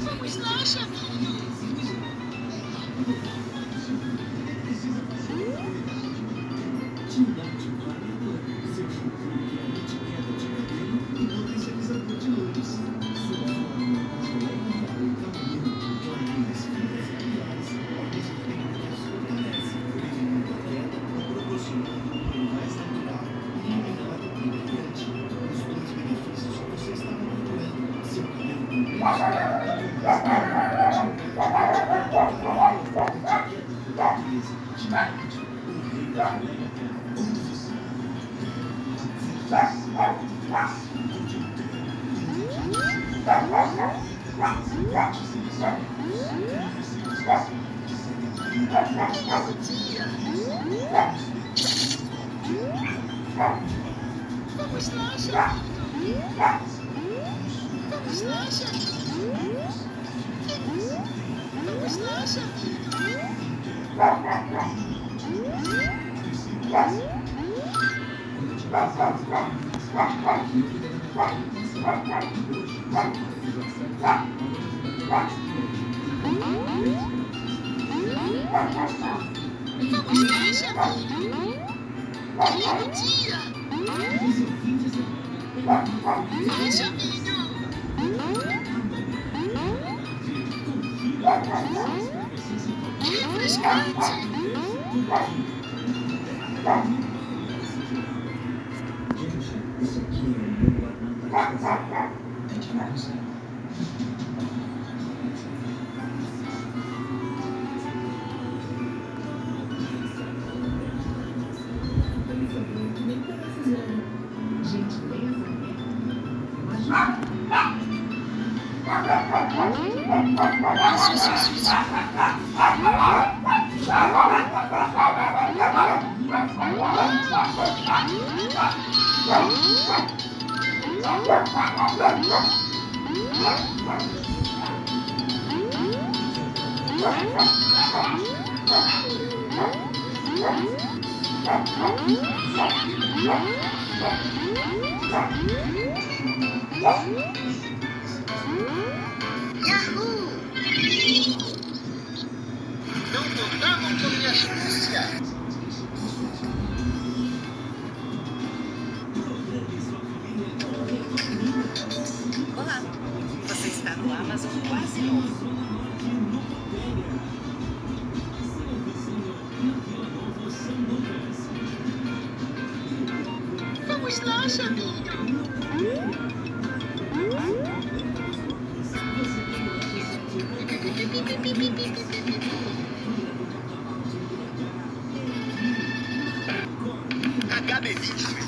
Vamos lá, chavinho! Chavinho! Vamos lá! Vamos lá! Vamos lá, chavinho! Lindo dia! Yahoo! Não contavam com minha astúcia! Olá, você está no Amazon Quase Novo. Vamos lá, chavinho! HB20 2024.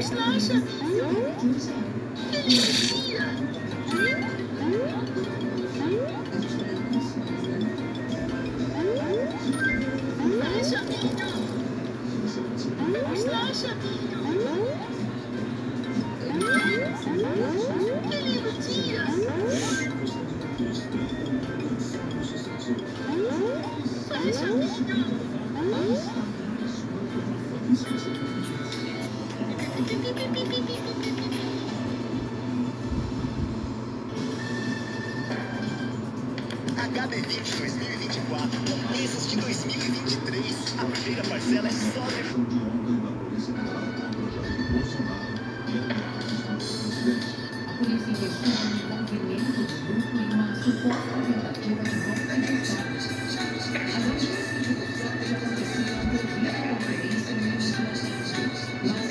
Dia! Vai, chavinho! Vamos lá, chavinho! Feliz dia! Vai, HB20 2024 com preços de 2023. A primeira parcela é só A polícia o envolvimento do grupo em uma suposta tentativa de golpe de conferência. Mas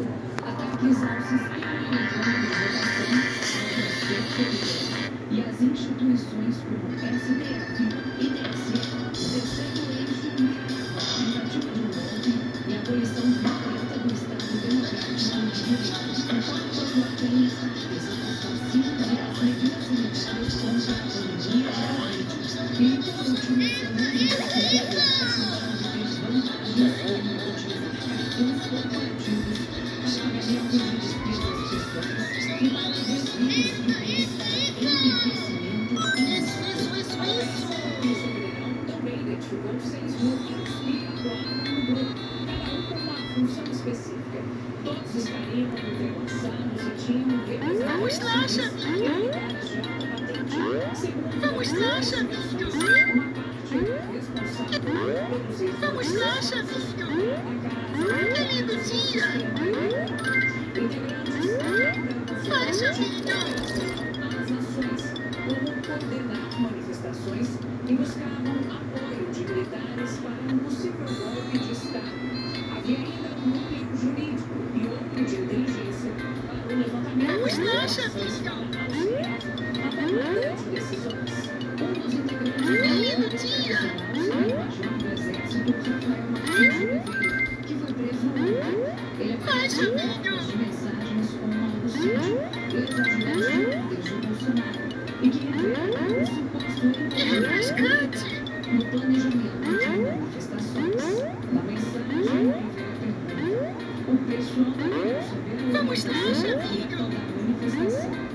instituições como SDF, IDES, terceiro eixo e tentativa de golpe e abolição violenta do Estado Democrático de que, enquanto as matérias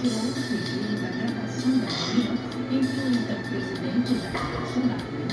tirou o sigilo da gravação da China, enquanto presidente da Bolsonaro.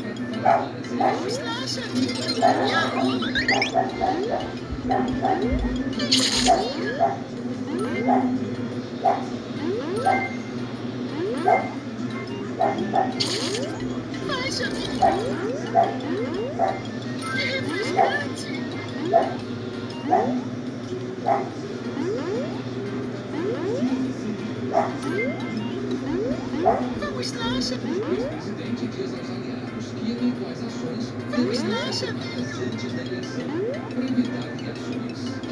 Vamos lá, Vamos presidente diz aos aliados que eventuais ações Vamos chavinho. antes da eleição para evitar reações.